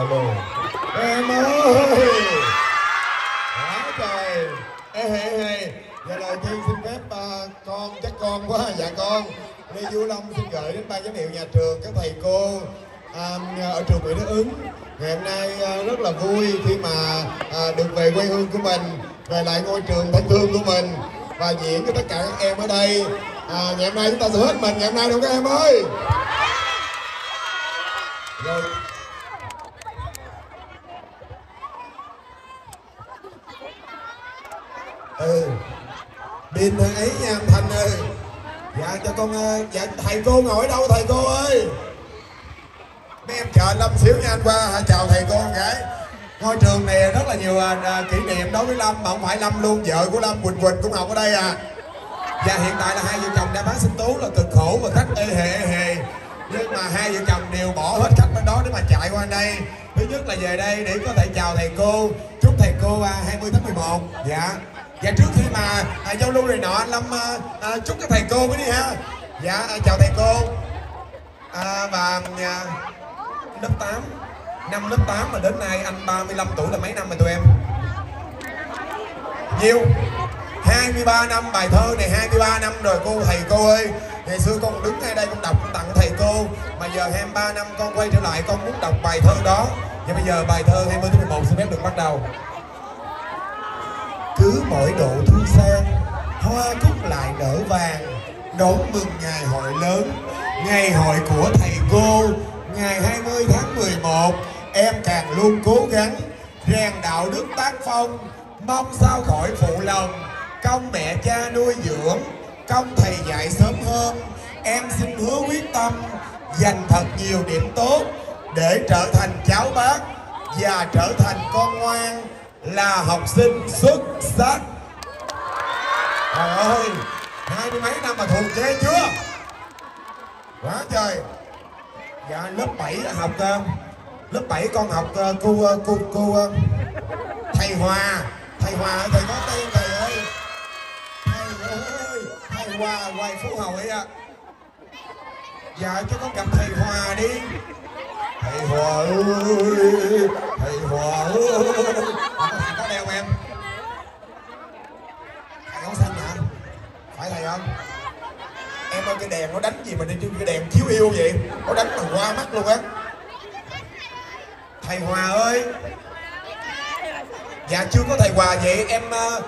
alo. Em ơi. Quá trời? Ê hề hề dạ đầu tiên xin phép uh, con chắc con quá. Dạ con. Lê Du Long xin gửi đến ban giám hiệu nhà trường các thầy cô um, ở trường Nguyễn Đức Ứng. Ngày hôm nay uh, rất là vui khi mà uh, được về quê hương của mình về lại ngôi trường thân thương của mình và diễn cho tất cả các em ở đây. À, ngày hôm nay chúng ta sẽ hết mình. Ngày hôm nay đâu các em ơi? Rồi. Ừ. Pin ấy nha anh thành ơi. Dạ cho con ờ, dạ thầy cô ngồi đâu thầy cô ơi? Mấy em chờ lâm xíu nha anh qua chào thầy cô cái ngôi trường này rất là nhiều à, à, kỷ niệm đối với lâm mà không phải lâm luôn vợ của lâm quỳnh quỳnh cũng học ở đây à. Và hiện tại là hai vợ chồng đang bán sinh tú là cực khổ và khách ê hề ê hề. Nhưng mà hai vợ chồng đều bỏ hết khách bên đó để mà chạy qua đây. Thứ nhất là về đây để có thể chào thầy cô. Chúc thầy cô à, 20 tháng 11 dạ dạ trước khi mà à, giao lưu này nọ anh lâm à, à, chúc các thầy cô mới đi ha. Dạ à, chào thầy cô. À, và à, lớp 8 năm lớp 8 mà đến nay anh 35 tuổi là mấy năm rồi tụi em? Nhiều. 23 năm bài thơ này 23 năm rồi cô thầy cô ơi. Ngày xưa con đứng ngay đây con đọc con tặng thầy cô. Mà giờ 23 năm con quay trở lại con muốn đọc bài thơ đó. Và bây giờ bài thơ 20 tháng 11 xin phép được bắt đầu. Cứ mỗi độ thu sen Hoa cúc lại nở vàng. Đón mừng ngày hội lớn, Ngày hội của thầy cô. Ngày 20 tháng 11 Em càng luôn cố gắng Rèn đạo đức tác phong. Mong sao khỏi phụ lòng, Công mẹ cha nuôi dưỡng, Công thầy dạy sớm hơn. Em xin hứa quyết tâm, Dành thật nhiều điểm tốt Để trở thành cháu bác Và trở thành con ngoan. Là học sinh xuất sắc. Trời ơi, Hai mươi mấy năm mà thuộc thế chưa? Quá trời. Dạ lớp 7 học ờ, Lớp 7 con học ờ, ờ, cô cô cô Thầy Hòa. Thầy Hòa thầy có tên thầy ơi. Thầy ơi, Thầy Hòa, Hoài Phú Hội ạ. Dạ cho con gặp thầy Hòa đi. Thầy Hòa ơi Thầy Hòa ơi Thầy có đeo em Thầy áo xanh hả Phải thầy không Em ơi cái đèn, nó đánh gì mà đi cái đèn chiếu yêu vậy? Nó đánh mà qua mắt luôn á. Thầy Hòa ơi. Dạ chưa có thầy Hòa vậy, em ờ,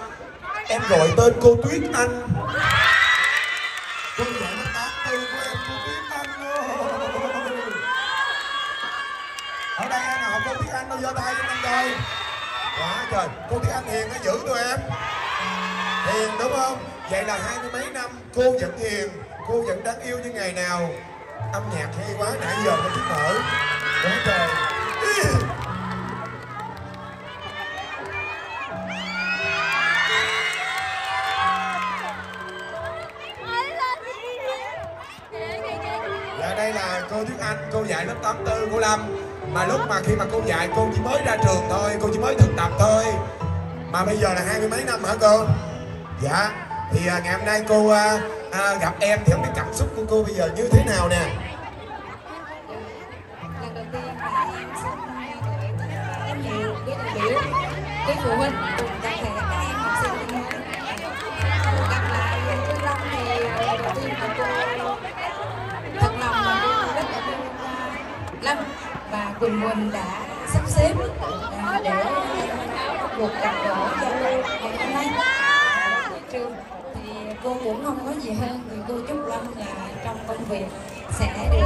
Em gọi tên cô Tuyết Anh. Cô gọi nó tám tư của em cô Tuyết Anh ơi. Ở đây em nào học cô Tuyết Anh đâu giơ tay cho em coi Quá trời, Cô Tuyết Anh hiền, nó giữ tụi em. Hiền đúng không? Vậy là hai mươi mấy năm cô vẫn hiền Cô vẫn đáng yêu như ngày nào. Âm nhạc hay quá nãy giờ con thích mở Quá trời. Dạ đây là cô Tuyết Anh, cô dạy lớp 84 của Lâm. Mà lúc mà khi mà cô dạy cô chỉ mới ra trường thôi, cô chỉ mới thực tập thôi. Mà bây giờ là hai mươi mấy năm hả cô? Dạ Thì à, ngày hôm nay cô à, à, gặp em thì không biết cảm xúc của cô bây giờ như thế nào nè lần đầu tiên là em xin em nhiều quý đại biểu quý phụ huynh cùng toàn thể các em học sinh thân gặp lại cô Long thì lần đầu tiên là cô thật lòng là cô rất là vui Lâm và Quỳnh Quỳnh đã sắp xếp à, để cuộc gặp gỡ giao lưu ngày hôm nay trương thì cô cũng không có gì hơn, thì cô chúc Lâm là trong công việc sẽ được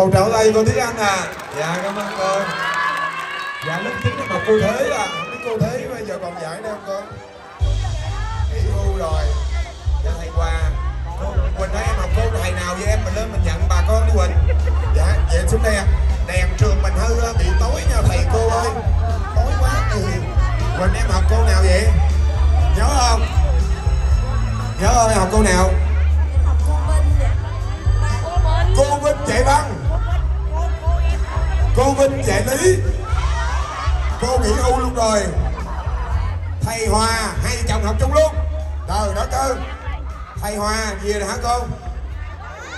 một trậu tay cô Thúy Anh à. Dạ cảm ơn cô. Dạ lớp 9 là một cô Thế à Không biết cô Thế bây giờ còn giải đâu con Nghỉ hưu rồi. Dạ thầy Hòa Quỳnh thấy em học cô thầy nào vậy em mình lên mình nhận bà con đi Quỳnh? Dạ vậy xuống đây à Đèn trường mình hư bị tối nha thầy cô ơi. Tối quá ừ. Quỳnh em học cô nào vậy? Nhớ không? Nhớ ơi, học cô nào? Minh giải lý. Cô nghỉ hưu luôn rồi. Thầy Hòa, hai vợ chồng học chung luôn. Trời đó cơ. Thầy Hòa, về rồi hả cô?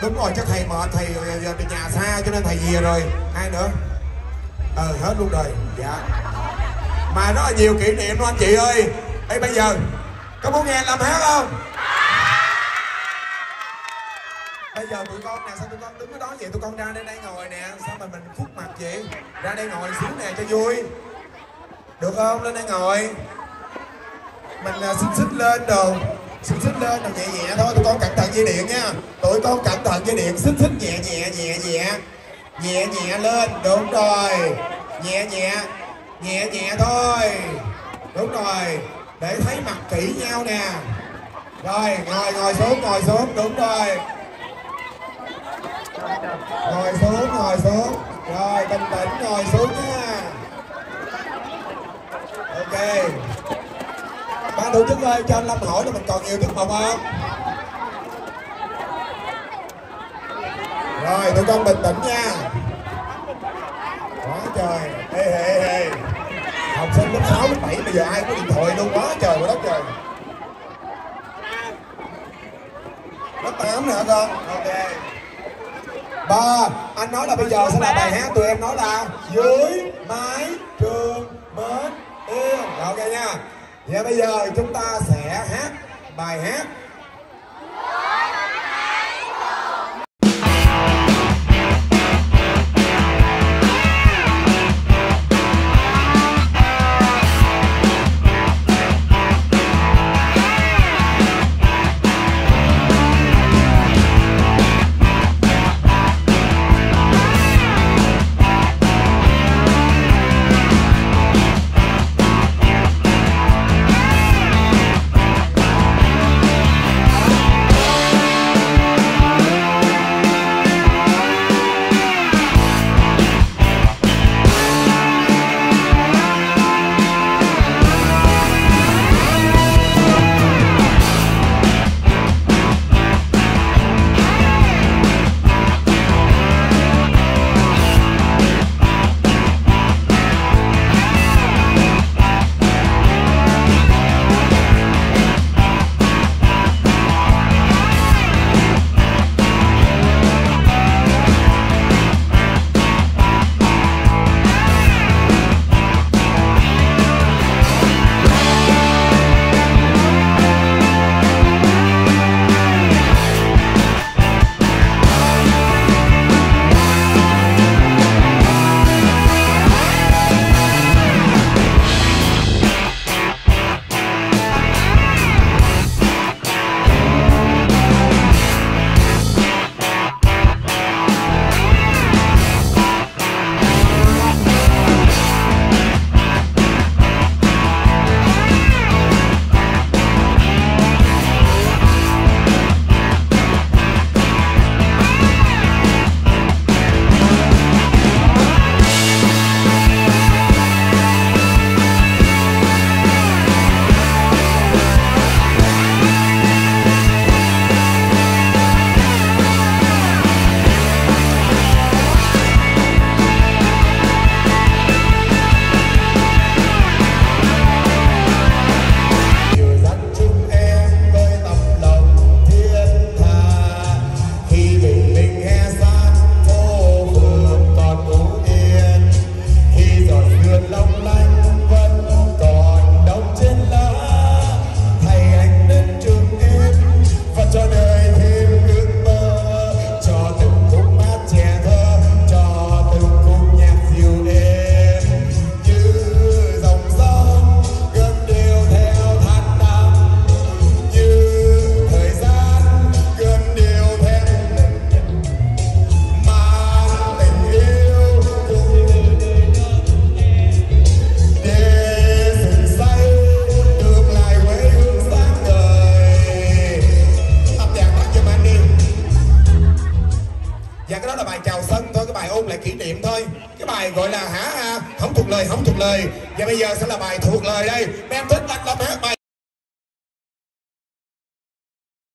Đúng rồi chắc thầy mệt, thầy ờ, giờ từ nhà xa cho nên thầy về rồi. Ai nữa? Ờ hết luôn rồi. Dạ. Mà rất là nhiều kỷ niệm luôn anh chị ơi. Ê, bây giờ, có muốn nghe làm hát không? Bây giờ tụi con nè sao tụi con đứng ở đó vậy? Tụi con ra đây đây ngồi nè. Sao mà mình khuất mặt vậy? Ra đây ngồi xíu nè cho vui. Được không? Lên đây ngồi. Mình à, uh, xích xích lên đồ. Xích xích lên đồ nhẹ nhẹ thôi. Tụi con cẩn thận dây điện nha. Tụi con cẩn thận dây điện. Xích xích nhẹ nhẹ nhẹ nhẹ. Nhẹ nhẹ lên. Đúng rồi. Nhẹ nhẹ. Nhẹ nhẹ thôi. Đúng rồi. Để thấy mặt kỹ nhau nè. Rồi ngồi ngồi xuống ngồi xuống. Đúng rồi ngồi xuống ngồi xuống. Rồi, bình tĩnh, ngồi xuống nha. Ok. Ban tổ chức ơi, cho anh lâm hỏi là mình còn nhiều tiết mục không? Rồi, tụi con bình tĩnh nha. Quá trời. Ê ê ê học sinh lớp sáu, lớp bảy, bây giờ ai có điện thoại luôn? Quá trời quá đất trời. Lớp tám nữa con? Ok ba anh nói là bây giờ sẽ là bài hát tụi em nói là dưới mái trường mến yêu ok nha. Và bây giờ chúng ta sẽ hát bài hát lời không thuộc lời. Và bây giờ sẽ là bài thuộc lời đây. Em thích đặt lộc hát bài